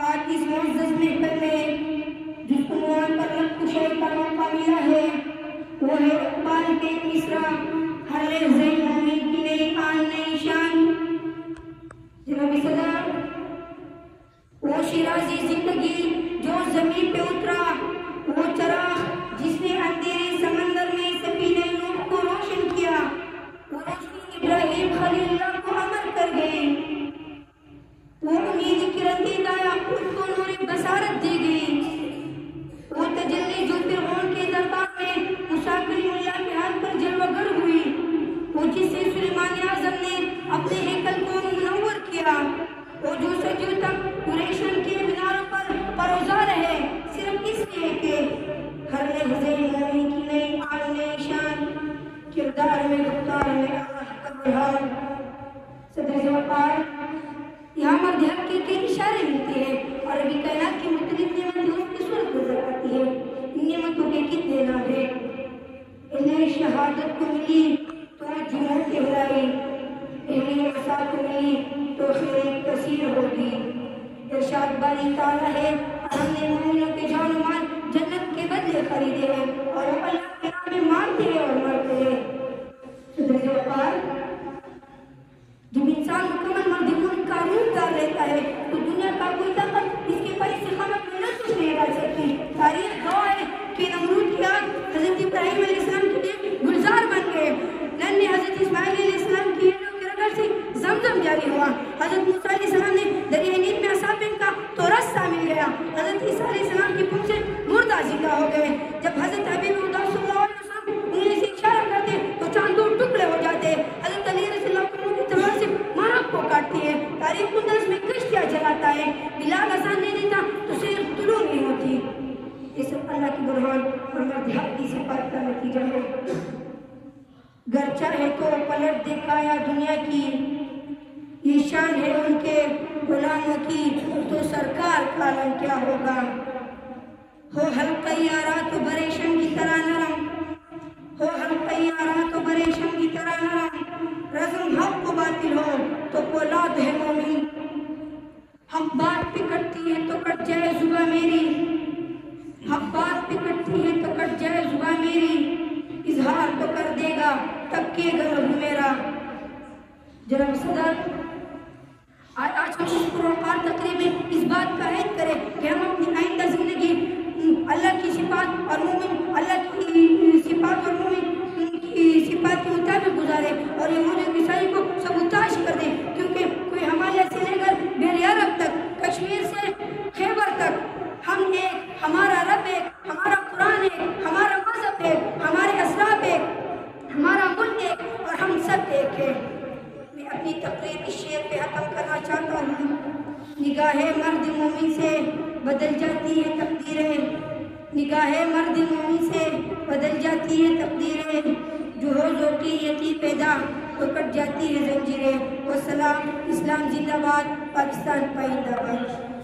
आज इस मुअज़्ज़ज़ महफिल में जिस पर लफ्ज़ का मौका है। वो है इकबाल के की नई आन नई शान। जनाब सदा वो शिराजी ज़िंदगी जो ज़मीन पे उतरा, वो चराग यहाँ मध्य के, के इशारे मिलते हैं और अभी कायनात की मुख्तलिफ़ नेमतें उसकी सूरत नज़र आती है इन नेमतों के कितने नाम है इन्हें शहादत को मिली तो जुनून कहलाई इन्हें साथ मिली तो खैर कसीर होगी इरशाद बारी ताला है हमने मोमिनों बुरहान से की सिफात का नतीजा है। तो पलट दिखाया दुनिया की। ईशान शान है उनके गुलामों की। तो सरकार का रंग क्या होगा? हो हल्का यारा देगा तब के गलत मेरा जरा सदर। आज हम इस पुरकार तकरीब में इस बात का ऐद करें कि हम अपनी आइंदा ज़िंदगी अल्लाह की सिफात और मोमिन, अल्लाह की सिफात और मोमिन की सिफात के मुताबिक गुजारे और ये मुझे है मैं अपनी तकरीर इस शेर पे खत्म करना चाहता हूँ। निगाहें मर्द मोमिन से बदल जाती है तकदीरें। निगाहें मर्द मोमिन से बदल जाती है तकदीरें। जो रोज होती यती पैदा तो कट जाती है जंजीरें। वसलाम इस्लाम जिंदाबाद, पाकिस्तान, पाइंदाबाद।